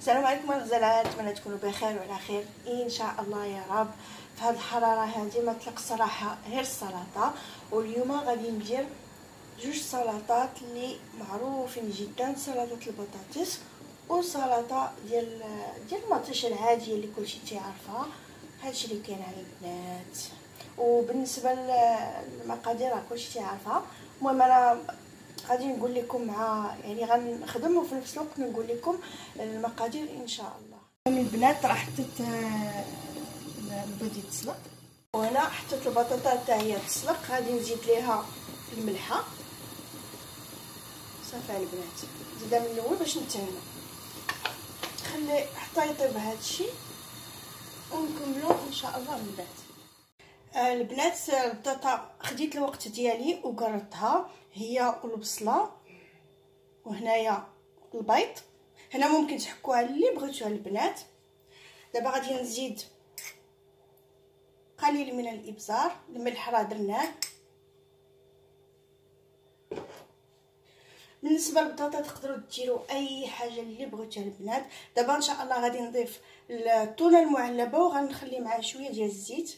السلام عليكم الغزالات نتمنى تكونوا بخير وعلى خير. إن شاء الله يا رب. في هذه الحراره هذه ما طلق الصراحه غير السلطه واليوم غادي ندير جوج سلطات اللي معروفين جدا سلطة البطاطس وسلطة ديال ديال المطيشه العادية اللي كلشي تيعرفها هادشي اللي كاين على البنات وبالنسبة للمقادير كلشي تيعرفها المهم أنا غادي نقول لكم مع يعني غنخدم وفي نفس الوقت نقول لكم المقادير إن شاء الله. البنات راه حطيت آه، البيض يتسلق وهنا حطيت البطاطا حتى هي تسلق. غادي نزيد ليها الملحة. صافي البنات. زيدها من الأول باش نتهنى. خلي حتى يطيب هذا الشيء ونكملو إن شاء الله من بعد. البنات البطاطا خديت الوقت ديالي وقرطتها هي البصله وهنايا البيض. هنا ممكن تحكوها اللي بغيتوها البنات. دابا غادي نزيد قليل من الإبزار. الملح راه درناه بالنسبة للبطاطا تقدروا ديروا أي حاجة اللي بغيتوها البنات. دابا إن شاء الله غادي نضيف التونة المعلبة وغنخلي معاه شوية ديال الزيت.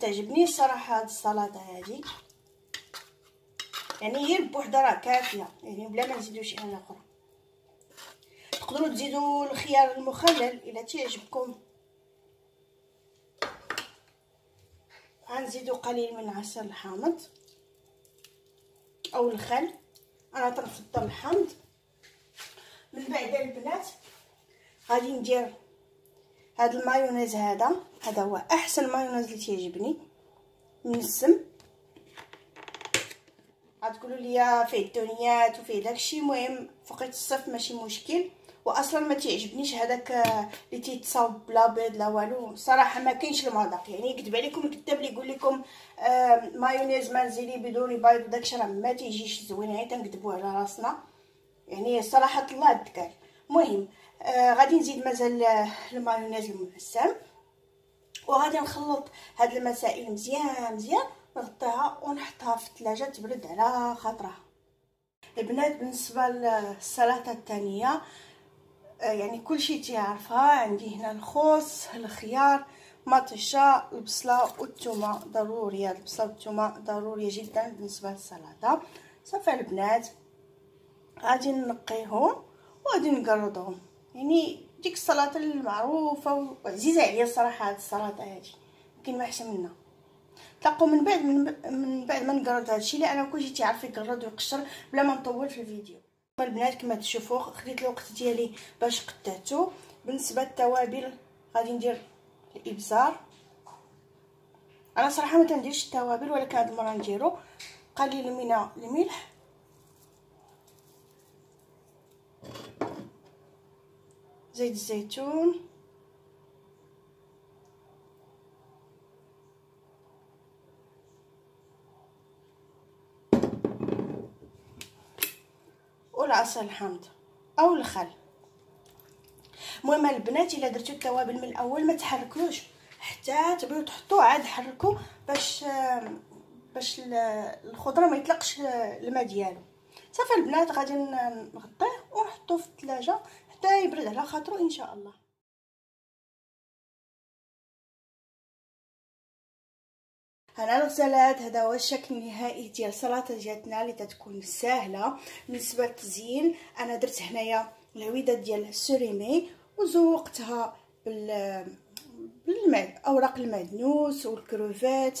تعجبني الصراحة هاد السلطة هادي. يعني هي بوحدة راه كافية. يعني بلا ما نزيدو شي حاجة أخرى. تقدروا تزيدوا الخيار المخلل إلا تعجبكم. غنزيدو قليل من العسل الحامض أو الخل. أنا تنفضل الحامض. من بعد البنات غادي ندير هذا المايونيز هذا هذا هو أحسن مايونيز اللي تيعجبني. من السم. غتقولوا لي فيه الدنيات وفيه داكشي المهم فوقيت الصف ماشي مشكل. واصلا ما تعجبنيش هذاك اللي تيتصاوب بلا بيض لا والو. صراحة ما كاينش المذاق. يعني يكذب عليكم الكذاب اللي يقول لكم آه مايونيز منزلي بدون بيض وداكشي راه ما تيجيش زوين. يعني تنكذبوا على راسنا. يعني صراحة الله الذكر المهم آه غادي نزيد مازال المايونيز المعسم وغادي نخلط هاد المسائل مزيان مزيان نغطيها ونحطها في الثلاجه تبرد على خاطرها. البنات بالنسبة للسلطة الثانية آه، يعني كل شيء تعرفها عندي هنا الخوص الخيار مطيشه البصلة والثومه ضروريه البصلة والثومه ضرورية جدا بالنسبة للسلطة. صافي البنات غادي نقيهم وغادي نقرضهم يعني ديك السلطه المعروفة وعزيزة عليا الصراحة هاد السلطه هادي. كاين ما أحسن منها. تلاقوا من بعد من, من بعد ما نقرض هادشي لأن كلشي تيعرف يقرض ويقشر بلا ما نطول في الفيديو. البنات كما تشوفوا خديت الوقت ديالي باش قطعته بالنسبة للتوابل غادي ندير الإبزار. أنا صراحة ما تنديرش التوابل ولكن هاد المرة نديرو قليل من الملح. زيت الزيتون. والعسل الحامض أو الخل. المهم البنات إلا درتو التوابل من الأول ما تحركوش حتى تبغيو تحطوه عاد حركوا باش باش الخضرة ما يطلقش الماء ديالو. صافي البنات غادي نغطيه ونحطوه في الثلاجه حتى يبرد على خاطرو إن شاء الله. هنا الغزالات هذا هو الشكل النهائي ديال السلطه ديالتنا اللي تتكون سهلة بالنسبة للتزيين. أنا درت هنايا العويدة ديال السوريمي وزوقتها بال بالمعد أوراق المعدنوس والكروفات.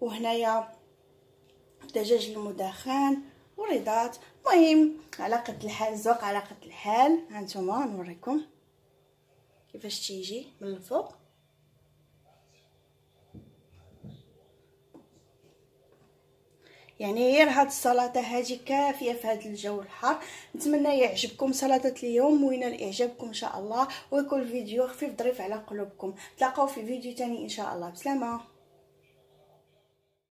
وهنايا الدجاج المدخن وريضات المهم على قد الحال الزوق على قد الحال هانتوما نوريكم. كيفاش تيجي من الفوق؟ يعني غير هاد السلطة هذه كافية في هذا الجو الحار. نتمنى يعجبكم سلطة اليوم وينال إعجابكم إن شاء الله. ويكون الفيديو خفيف ظريف على قلوبكم. تلاقاو في فيديو تاني إن شاء الله. بسلامة.